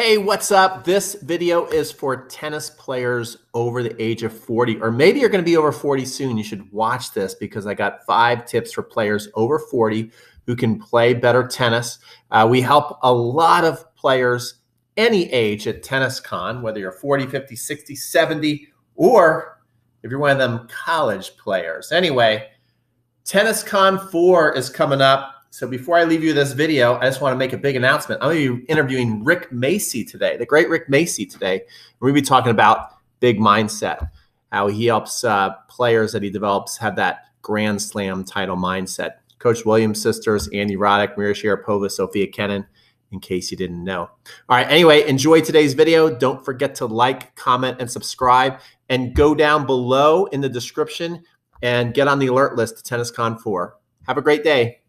Hey, what's up? This video is for tennis players over the age of 40, or maybe you're going to be over 40 soon. You should watch this because I got five tips for players over 40 who can play better tennis. Uh, we help a lot of players any age at Tennis Con, whether you're 40, 50, 60, 70, or if you're one of them college players. Anyway, Tennis Con 4 is coming up. So before I leave you this video, I just want to make a big announcement. I'm going to be interviewing Rick Macci today, the great Rick Macci today. We're going to be talking about big mindset, how he helps uh, players that he develops have that Grand Slam title mindset. Coach Williams' sisters, Andy Roddick, Maria Sharapova, Sofia Kenin, in case you didn't know. All right, anyway, enjoy today's video. Don't forget to like, comment, and subscribe. And go down below in the description and get on the alert list to TennisCon 4. Have a great day.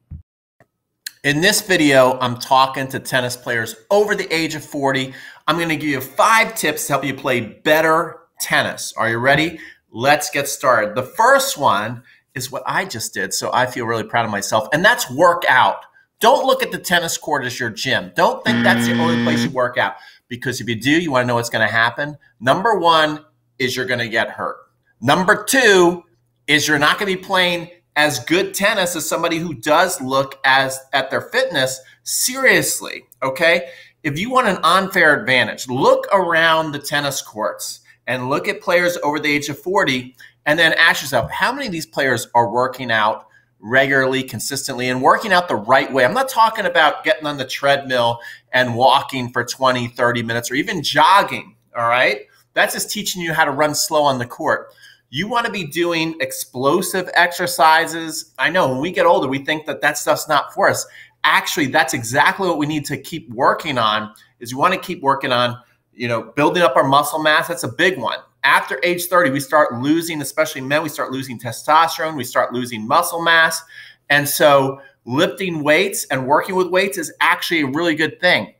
In this video, I'm talking to tennis players over the age of 40. I'm going to give you five tips to help you play better tennis. Are you ready? Let's get started. The first one is what I just did, so I feel really proud of myself, and that's work out. Don't look at the tennis court as your gym. Don't think that's the only place you work out, because if you do, you want to know what's going to happen. Number one is you're going to get hurt. Number two is you're not going to be playing as good tennis as somebody who does look as at their fitness seriously. Okay. If you want an unfair advantage, look around the tennis courts and look at players over the age of 40 and then ask yourself, how many of these players are working out regularly, consistently, and working out the right way? I'm not talking about getting on the treadmill and walking for 20, 30 minutes or even jogging. All right. That's just teaching you how to run slow on the court. You want to be doing explosive exercises. I know when we get older, we think that that stuff's not for us. Actually, that's exactly what we need to keep working on. Is we want to keep working on, you know, building up our muscle mass. That's a big one. After age 30, we start losing, especially men, we start losing testosterone, we start losing muscle mass. And so lifting weights and working with weights is actually a really good thing.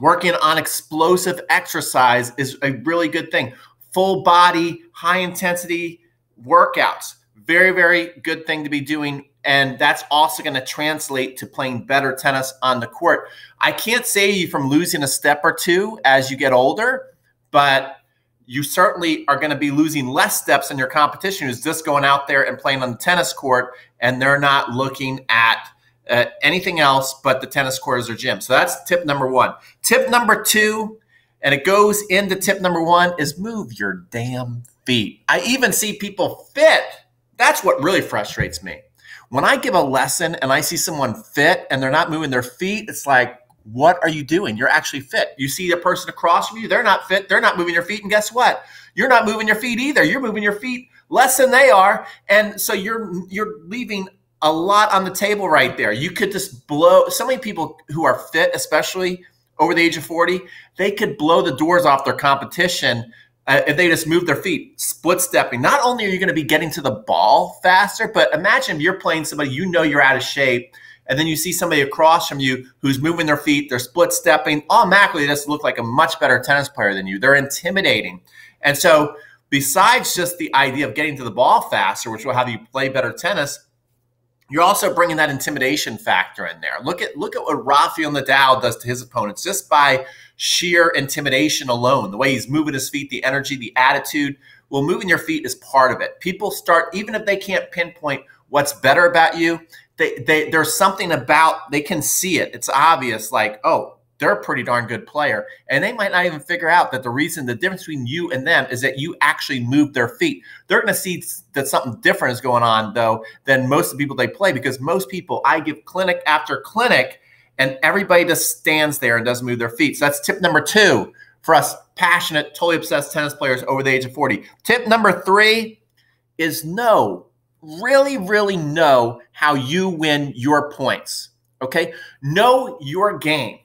Working on explosive exercise is a really good thing full body, high intensity workouts. Very, very good thing to be doing. And that's also going to translate to playing better tennis on the court. I can't save you from losing a step or two as you get older, but you certainly are going to be losing less steps in your competition who's just going out there and playing on the tennis court and they're not looking at uh, anything else but the tennis court as their gym. So that's tip number one. Tip number two and it goes into tip number one is move your damn feet. I even see people fit. That's what really frustrates me. When I give a lesson and I see someone fit and they're not moving their feet, it's like, what are you doing? You're actually fit. You see a person across from you, they're not fit, they're not moving your feet. And guess what? You're not moving your feet either. You're moving your feet less than they are. And so you're you're leaving a lot on the table right there. You could just blow so many people who are fit, especially over the age of 40, they could blow the doors off their competition uh, if they just move their feet, split stepping. Not only are you going to be getting to the ball faster, but imagine if you're playing somebody you know you're out of shape, and then you see somebody across from you who's moving their feet, they're split stepping. Automatically, they just look like a much better tennis player than you. They're intimidating. And so, besides just the idea of getting to the ball faster, which will have you play better tennis, you're also bringing that intimidation factor in there. Look at look at what Rafael Nadal does to his opponents just by sheer intimidation alone. The way he's moving his feet, the energy, the attitude. Well, moving your feet is part of it. People start even if they can't pinpoint what's better about you. They, they there's something about they can see it. It's obvious. Like oh, they're a pretty darn good player. And they might not even figure out that the reason, the difference between you and them is that you actually move their feet. They're going to see that something different is going on, though, than most of the people they play because most people, I give clinic after clinic, and everybody just stands there and doesn't move their feet. So that's tip number two for us passionate, totally obsessed tennis players over the age of 40. Tip number three is know, really, really know how you win your points. Okay? Know your game.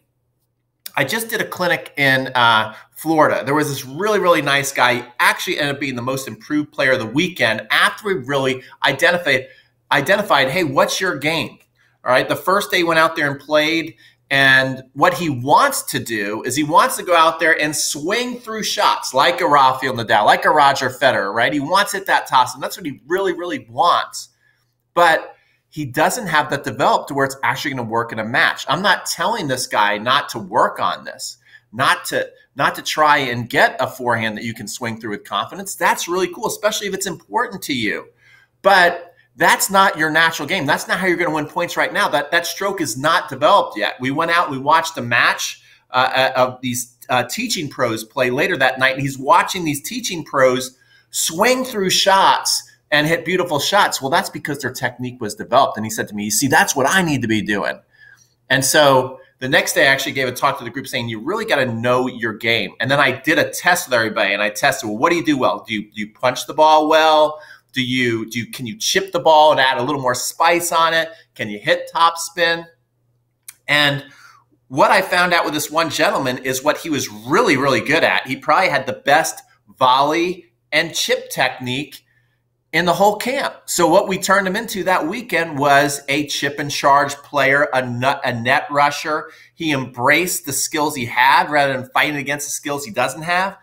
I just did a clinic in uh, Florida. There was this really, really nice guy. He actually ended up being the most improved player of the weekend after we really identified, identified, hey, what's your game? All right. The first day he went out there and played. And what he wants to do is he wants to go out there and swing through shots like a Rafael Nadal, like a Roger Federer, right? He wants it that toss, and that's what he really, really wants. But he doesn't have that developed where it's actually going to work in a match. I'm not telling this guy not to work on this. not to not to try and get a forehand that you can swing through with confidence. That's really cool, especially if it's important to you. But that's not your natural game. That's not how you're going to win points right now. That that stroke is not developed yet. We went out, we watched a match uh, uh of these uh, teaching pros play later that night, and he's watching these teaching pros swing through shots and hit beautiful shots. Well, that's because their technique was developed. And he said to me, "You see, that's what I need to be doing." And so the next day, I actually gave a talk to the group saying, "You really got to know your game." And then I did a test with everybody, and I tested, "Well, what do you do well? Do you, do you punch the ball well?" Do you do you, can you chip the ball and add a little more spice on it? Can you hit top spin? And what I found out with this one gentleman is what he was really, really good at. He probably had the best volley and chip technique in the whole camp. So what we turned him into that weekend was a chip and charge player, a, nut, a net rusher. He embraced the skills he had rather than fighting against the skills he doesn't have.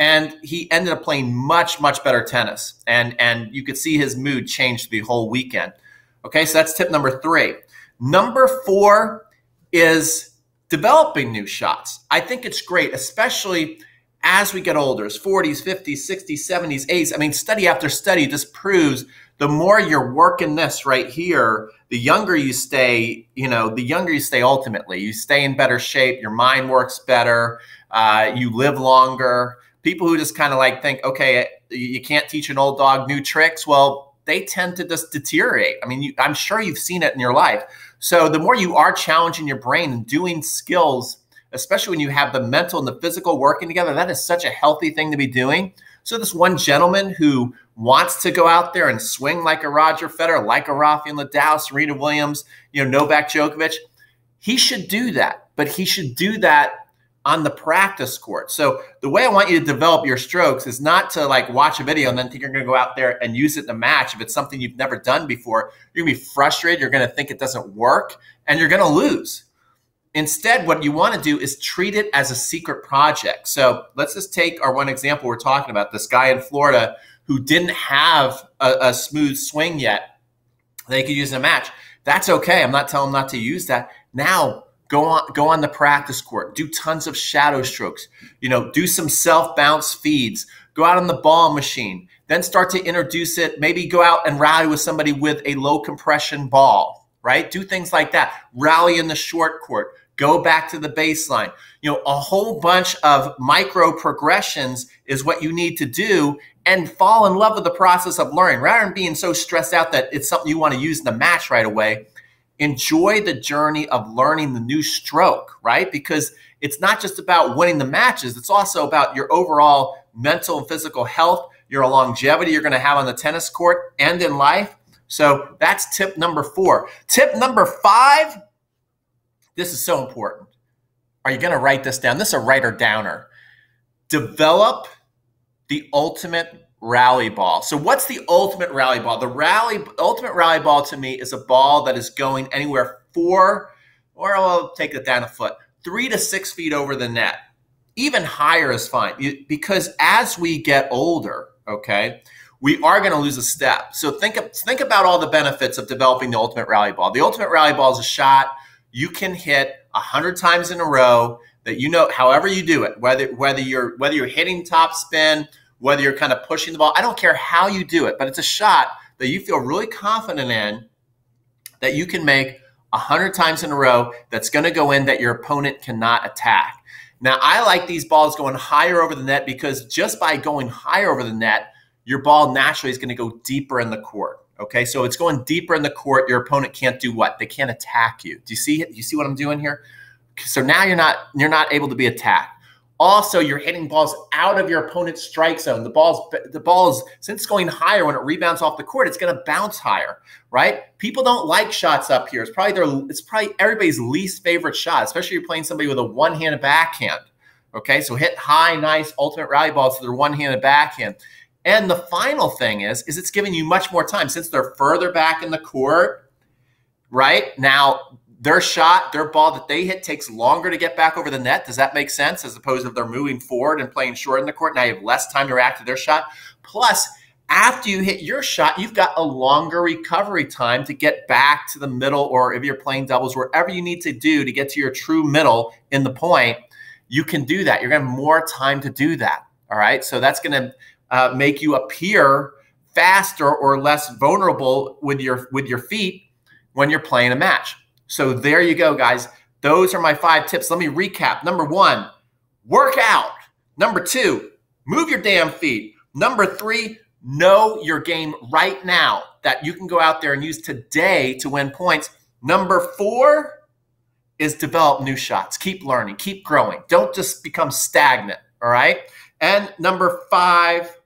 And he ended up playing much much better tennis. And and you could see his mood change the whole weekend. Okay so that's tip number three. Number four is developing new shots. I think it's great especially as we get older 40s 50s 60s 70s 80s i mean study after study just proves the more you're working this right here the younger you stay you know the younger you stay ultimately you stay in better shape your mind works better uh, you live longer people who just kind of like think, okay, you can't teach an old dog new tricks. Well, they tend to just deteriorate. I mean, you, I'm sure you've seen it in your life. So the more you are challenging your brain and doing skills, especially when you have the mental and the physical working together, that is such a healthy thing to be doing. So this one gentleman who wants to go out there and swing like a Roger Federer, like a Rafael Nadal, Serena Williams, you know, Novak Djokovic, he should do that. But he should do that on the practice court. So the way I want you to develop your strokes is not to like watch a video and then think you're going to go out there and use it in a match. If it's something you've never done before, you're going to be frustrated. You're going to think it doesn't work and you're going to lose. Instead, what you want to do is treat it as a secret project. So let's just take our one example we're talking about this guy in Florida who didn't have a, a smooth swing yet. They could use a match. That's okay. I'm not telling them not to use that. Now, Go on, go on the practice court. Do tons of shadow strokes. You know, do some self bounce feeds. Go out on the ball machine. Then start to introduce it. Maybe go out and rally with somebody with a low compression ball. Right? Do things like that. Rally in the short court. Go back to the baseline. You know, a whole bunch of micro progressions is what you need to do and fall in love with the process of learning rather than being so stressed out that it's something you want to use in the match right away enjoy the journey of learning the new stroke, right? Because it's not just about winning the matches, it's also about your overall mental and physical health, your longevity you're going to have on the tennis court and in life. So that's tip number four. Tip number five this is so important. Are you going to write this down? This is a writer downer. Develop the ultimate rally ball. So what's the ultimate rally ball? The rally ultimate rally ball to me is a ball that is going anywhere four, or I'll take it down a foot, three to six feet over the net. Even higher is fine because as we get older, okay, we are going to lose a step. So think think about all the benefits of developing the ultimate rally ball. The ultimate rally ball is a shot you can hit hundred times in a row that you know, however you do it, whether whether you're whether you're hitting top spin whether you're kind of pushing the ball. I don't care how you do it, but it's a shot that you feel really confident in that you can make hundred times in a row that's going to go in that your opponent cannot attack. Now, I like these balls going higher over the net because just by going higher over the net, your ball naturally is going to go deeper in the court. Okay, so it's going deeper in the court. Your opponent can't do what? They can't attack you. Do you see you see what I'm doing here? So now you're not you're not able to be attacked. Also, you're hitting balls out of your opponent's strike zone. The ball's the ball's since going higher when it rebounds off the court, it's going to bounce higher, right? People don't like shots up here. It's probably their it's probably everybody's least favorite shot, especially if you're playing somebody with a one-handed backhand. Okay, so hit high, nice ultimate rally balls to their one-handed backhand. And the final thing is, is it's giving you much more time since they're further back in the court. Right now, their shot, their ball that they hit takes longer to get back over the net. Does that make sense? As opposed to they're moving forward and playing short in the court, now you have less time to react to their shot. Plus, after you hit your shot, you've got a longer recovery time to get back to the middle, or if you're playing doubles, wherever you need to do to get to your true middle in the point. you can do that. You're going to have more time to do that. All right. So that's going to uh, make you appear faster or less vulnerable with your with your feet when you're playing a match. So there you go, guys. Those are my five tips. Let me recap. Number one, work out. Number two, move your damn feet. Number three, know your game right now that you can go out there and use today to win points. Number four is develop new shots. Keep learning, keep growing. Don't just become stagnant. All right. And number five,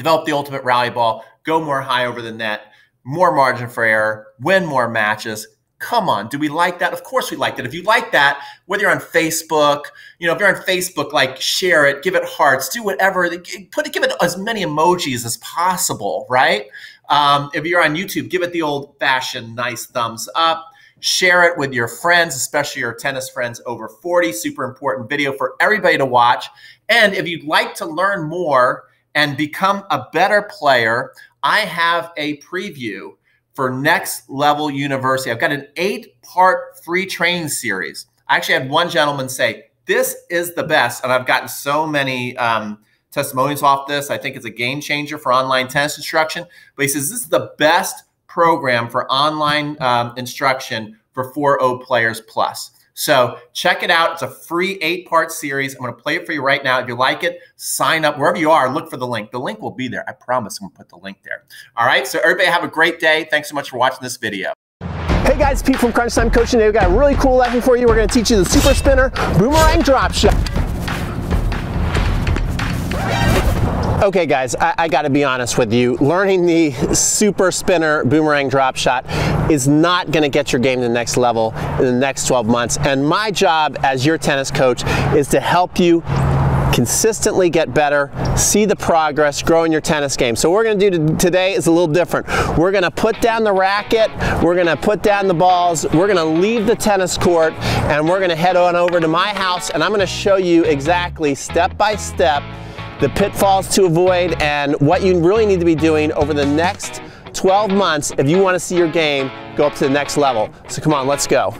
develop the ultimate rally ball. Go more high over the net, more margin for error, win more matches, Come on, do we like that? Of course we like that. If you like that, whether you're on Facebook, you know, if you're on Facebook, like share it, give it hearts, do whatever, put it, give it as many emojis as possible, right? Um, if you're on YouTube, give it the old-fashioned nice thumbs up. Share it with your friends, especially your tennis friends over 40. Super important video for everybody to watch. And if you'd like to learn more and become a better player, I have a preview for Next Level University. I've got an eight part free training series. I actually had one gentleman say, This is the best. And I've gotten so many um, testimonials off this. I think it's a game changer for online tennis instruction. But he says, This is the best program for online um, instruction for 4.0 players plus. So check it out. It's a free eight part series. I'm going to play it for you right now. If you like it, sign up wherever you are. Look for the link. The link will be there. I promise I'm going to put the link there. All right. So everybody have a great day. Thanks so much for watching this video. Hey guys, Pete from Crunch Time Coaching. Today we got a really cool lesson for you. We're going to teach you the super spinner boomerang drop shot. Okay guys, I, I gotta be honest with you. Learning the super spinner boomerang drop shot is not gonna get your game to the next level in the next 12 months. And my job as your tennis coach is to help you consistently get better, see the progress, grow in your tennis game. So what we're gonna do today is a little different. We're gonna put down the racket, we're gonna put down the balls, we're gonna leave the tennis court, and we're gonna head on over to my house, and I'm gonna show you exactly step by step the pitfalls to avoid, and what you really need to be doing over the next 12 months if you want to see your game go up to the next level. So come on, let's go.